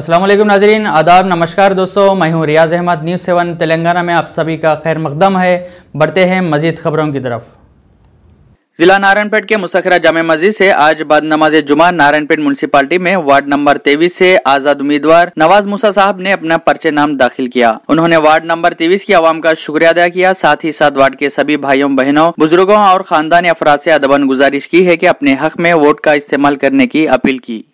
असलम नाजरीन, आदाब, नमस्कार दोस्तों। मैं हूँ रियाज अहमद, न्यूज़ सेवन तेलंगाना में आप सभी का खैर मकदम है। बढ़ते हैं मजीद खबरों की तरफ़। जिला नारायणपेट के मुसखरा जामे मस्जिद से आज बाद नमाज़ जुमा नारायणपेट म्यूनसिपालिटी में वार्ड नंबर तेईस से आज़ाद उम्मीदवार नवाज़ मूसा साहब ने अपना पर्चे नाम दाखिल किया। उन्होंने वार्ड नंबर तेईस की आवाम का शुक्रिया अदा किया। साथ ही साथ वार्ड के सभी भाइयों, बहनों, बुज़ुर्गों और खानदानी अफराद से अदबन गुजारिश की है की अपने हक में वोट का इस्तेमाल करने की अपील की।